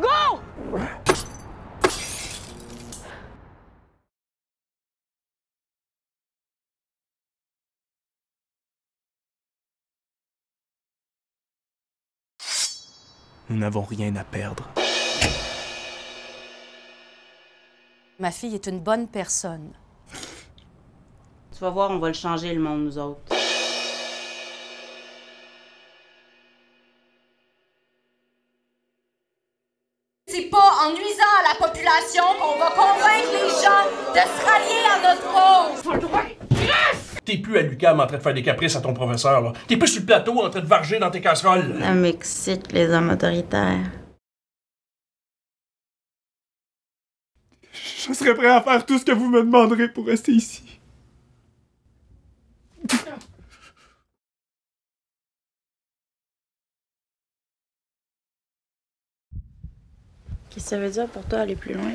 Go! Nous n'avons rien à perdre. Ma fille est une bonne personne. Tu vas voir, on va le changer, le monde, nous autres. C'est pas en nuisant à la population qu'on va convaincre les gens de se rallier à notre cause. T'es plus à l'UQAM en train de faire des caprices à ton professeur, là. T'es plus sur le plateau en train de varger dans tes casseroles. Ça m'excite, les hommes autoritaires. Je serais prêt à faire tout ce que vous me demanderez pour rester ici. Qu'est-ce que ça veut dire pour toi aller plus loin?